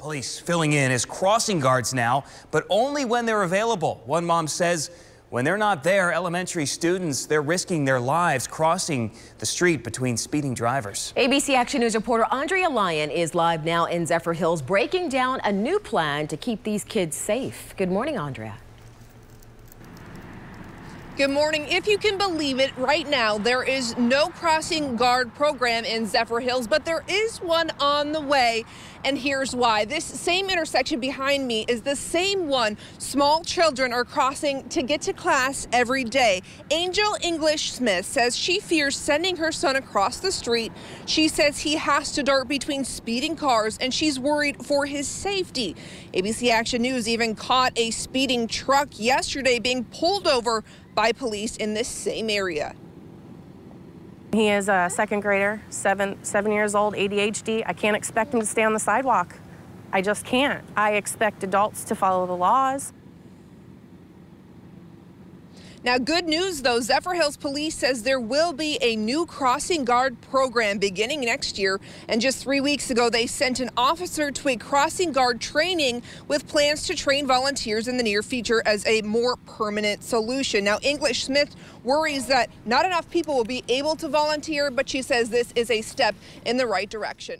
Police filling in as crossing guards now, but only when they're available. One mom says when they're not there, elementary students, they're risking their lives crossing the street between speeding drivers. ABC Action News reporter Andrea Lyon is live now in Zephyrhills breaking down a new plan to keep these kids safe. Good morning, Andrea. Good morning. If you can believe it, right now there is no crossing guard program in Zephyrhills, but there is one on the way. And here's why. This same intersection behind me is the same one small children are crossing to get to class every day. Angel English Smith says she fears sending her son across the street. She says he has to dart between speeding cars and she's worried for his safety. ABC Action News even caught a speeding truck yesterday being pulled over by police in this same area. He is a second grader, seven, seven years old, ADHD. I can't expect him to stay on the sidewalk. I just can't. I expect adults to follow the laws. Now, good news though, Zephyrhills Police says there will be a new crossing guard program beginning next year. And just three weeks ago, they sent an officer to a crossing guard training with plans to train volunteers in the near future as a more permanent solution. Now, English Smith worries that not enough people will be able to volunteer, but she says this is a step in the right direction.